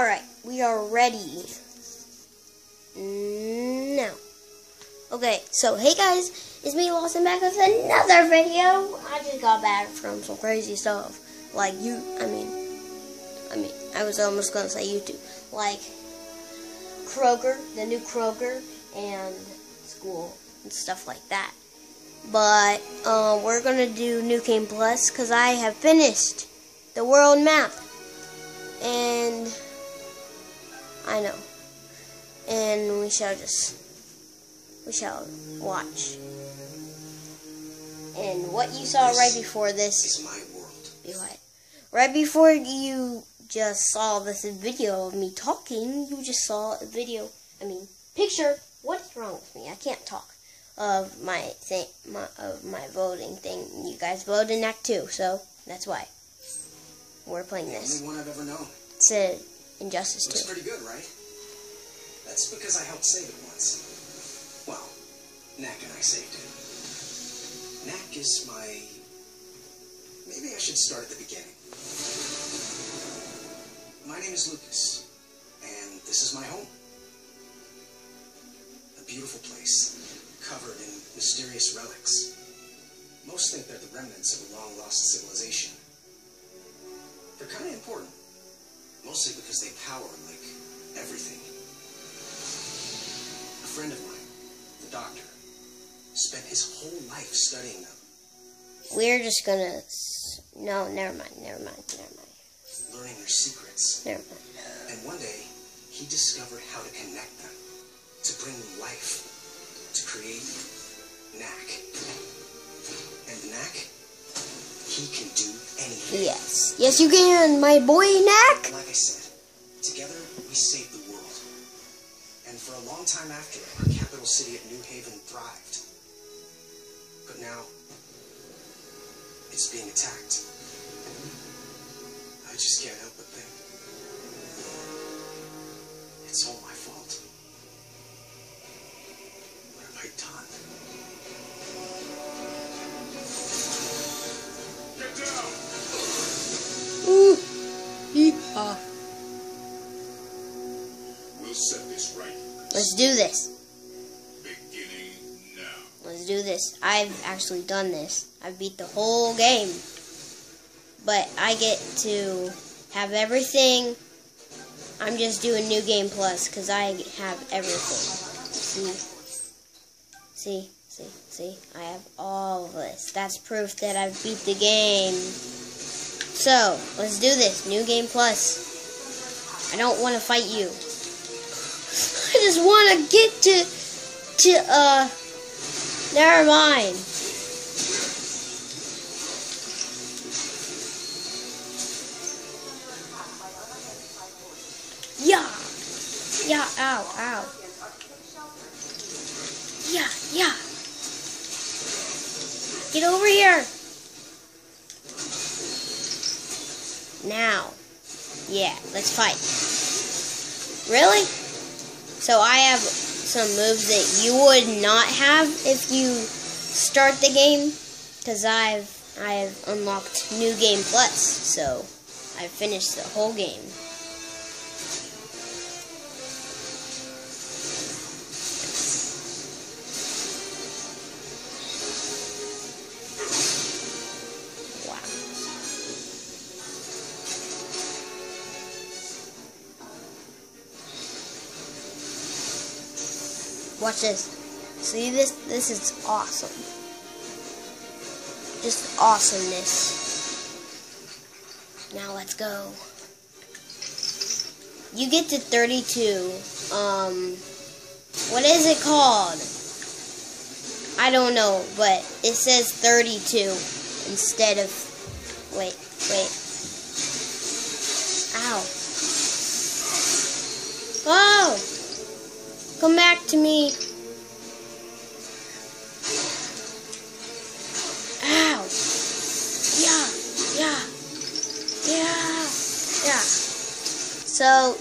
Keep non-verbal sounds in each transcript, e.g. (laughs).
Alright, we are ready. Now. Okay, so hey guys, it's me Lawson back with another video. I just got back from some crazy stuff. Like you I mean I mean I was almost gonna say YouTube. Like Kroger, the new Kroger and school and stuff like that. But um, we're gonna do New Game Plus because I have finished the world map. And I know. And we shall just we shall watch. And what you saw right before this is my world. Be quiet. Right before you just saw this video of me talking, you just saw a video. I mean, picture. What's wrong with me? I can't talk. Of my thing, my of my voting thing. You guys voted Knack Two, so that's why we're playing The this. only one I've ever known. It's a Injustice Looks pretty good, right? That's because I helped save it once. Well, Knack and I saved it. Knack is my... Maybe I should start at the beginning. My name is Lucas, and this is my home. A beautiful place, covered in mysterious relics. Most think they're the remnants of a long-lost civilization. They're kind of important. Mostly because they power, like, everything. A friend of mine, the doctor, spent his whole life studying them, We're just gonna. No, never mind. Never mind. Never mind. learning their secrets. Never mind. And one day, he discovered how to connect them, to bring life, to create Knack. And Knack, he can do anything. Yes. Yes, you can, my boy Knack. We saved the world. And for a long time after, our capital city of New Haven thrived. But now, it's being attacked. I just can't help but Let's do this. Beginning now. Let's do this. I've actually done this. I beat the whole game. But I get to have everything. I'm just doing New Game Plus because I have everything. See? See? See? See? I have all of this. That's proof that I've beat the game. So, let's do this. New Game Plus. I don't want to fight you. To get to, to, uh, Never mind. Yeah. Yeah, ow, ow. Yeah, yeah. Get over here. Now. Yeah, let's fight. Really? So I have some moves that you would not have if you start the game because I've I've unlocked new game plus so I've finished the whole game Watch this. See this? This is awesome. Just awesomeness. Now let's go. You get to 32. Um, what is it called? I don't know, but it says 32 instead of. Wait, wait. Ow. Oh! Come back to me. So,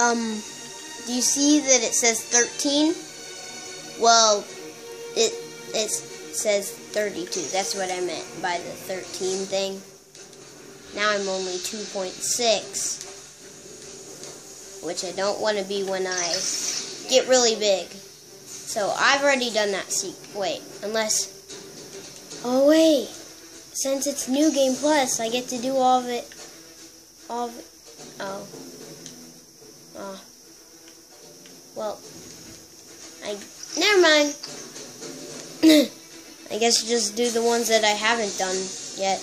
um, do you see that it says 13? Well, it it says 32. That's what I meant by the 13 thing. Now I'm only 2.6. which I don't want to be when I get really big. So I've already done that seek. Wait, unless. Oh wait, since it's New Game Plus, I get to do all of it. All of it. Oh. Oh. Well, I. Never mind. (coughs) I guess just do the ones that I haven't done yet.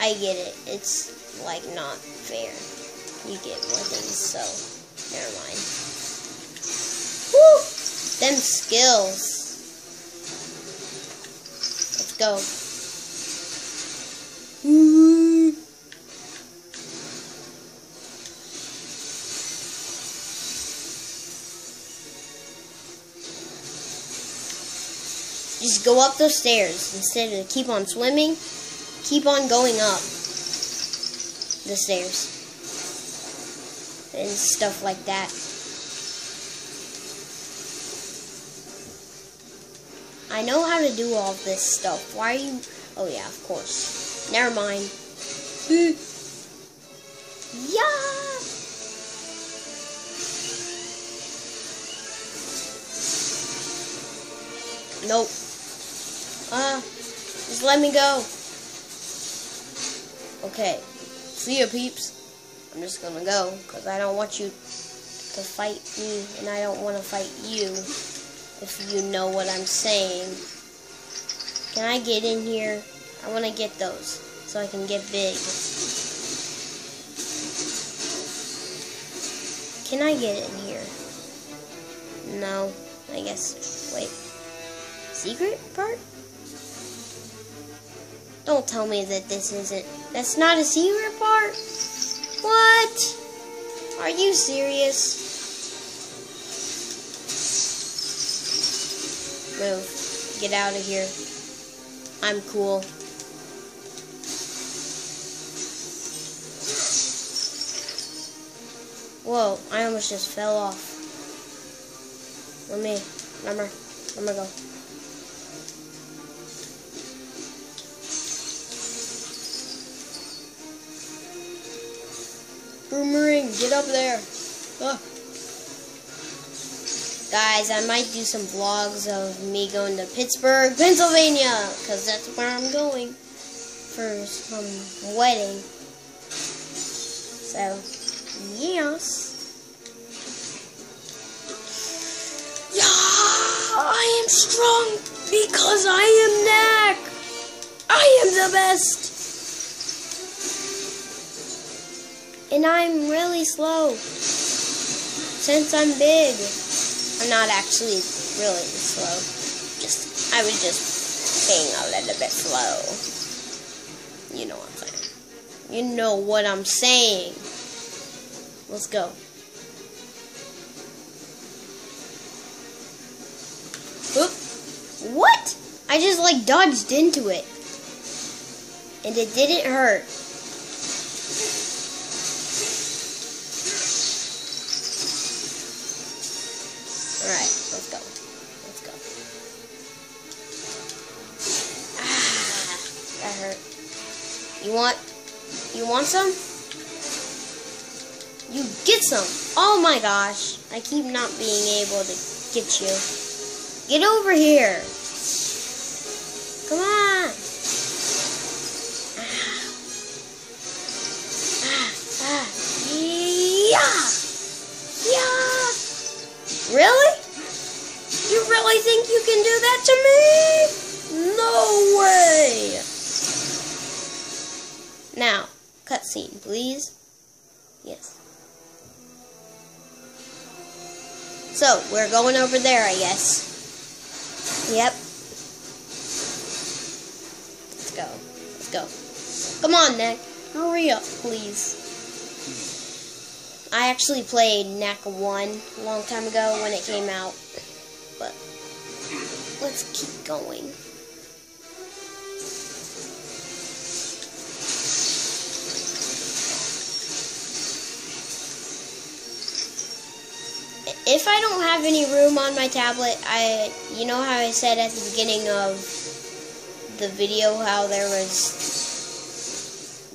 I get it. It's like not fair. You get more things, so never mind. Woo! Them skills. Let's go. Woo! Just go up those stairs instead of keep on swimming. Keep on going up the stairs and stuff like that. I know how to do all this stuff. Why are you? Oh yeah, of course. Never mind. (laughs) yeah. Nope. Uh, just let me go. Okay. See ya, peeps. I'm just gonna go, because I don't want you to fight me, and I don't want to fight you, if you know what I'm saying. Can I get in here? I want to get those, so I can get big. Can I get in here? No, I guess. Wait. Secret part? Don't tell me that this isn't. That's not a secret part? What? Are you serious? Move. Get out of here. I'm cool. Whoa, I almost just fell off. Let me, let me, let me go. Boomerang, get up there. Guys, I might do some vlogs of me going to Pittsburgh, Pennsylvania, because that's where I'm going for some wedding. So, yes. Yeah, I am strong because I am Knack. I am the best. And I'm really slow. Since I'm big. I'm not actually really slow. Just I was just being a little bit slow. You know what I'm saying. You know what I'm saying. Let's go. Oop. What? I just like dodged into it. And it didn't hurt. Want, you want some? You get some. Oh my gosh. I keep not being able to get you. Get over here. So, we're going over there, I guess. Yep. Let's go. Let's go. Come on, Nick. Hurry up, please. I actually played Knack 1 a long time ago when it came out. But let's keep going. If I don't have any room on my tablet, I you know how I said at the beginning of the video how there was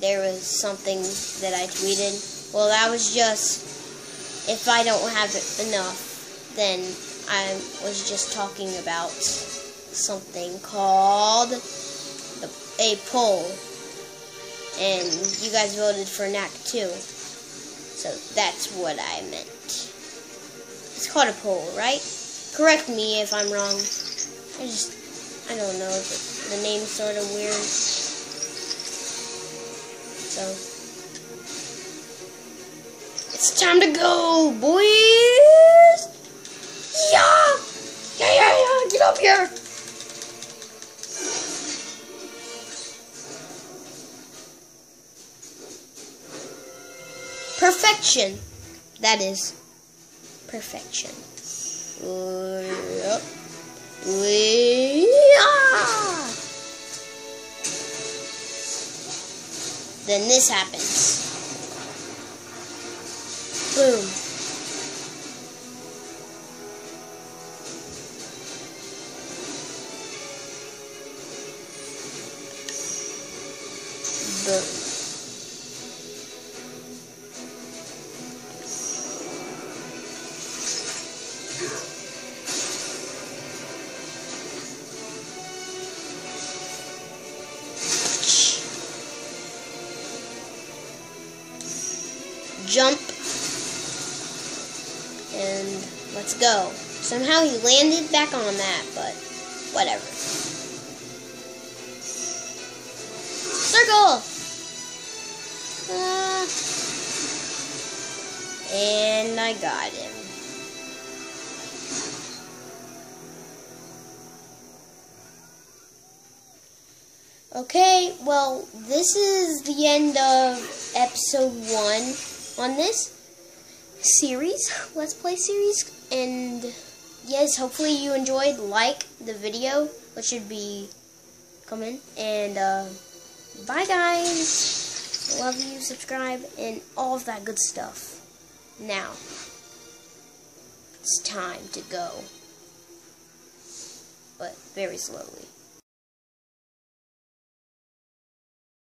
there was something that I tweeted Well, that was just if I don't have enough, then I was just talking about something called the, a poll, and you guys voted for Knack Two. So that's what I meant. It's called a pole, right? Correct me if I'm wrong. I just, I don't know. The, the name's sort of weird. So, it's time to go, boys! Yeah! Yeah, yeah, yeah! Get up here! Perfection. That is perfection. Yeah. Then this happens. Boom. Jump. And let's go. Somehow he landed back on that, but whatever. Circle! Ah. and I got him. Okay, well, this is the end of episode one on this series, Let's Play series. And yes, hopefully you enjoyed. Like the video, which should be coming. And uh, bye, guys. Love you, subscribe, and all of that good stuff. Now, it's time to go. But very slowly.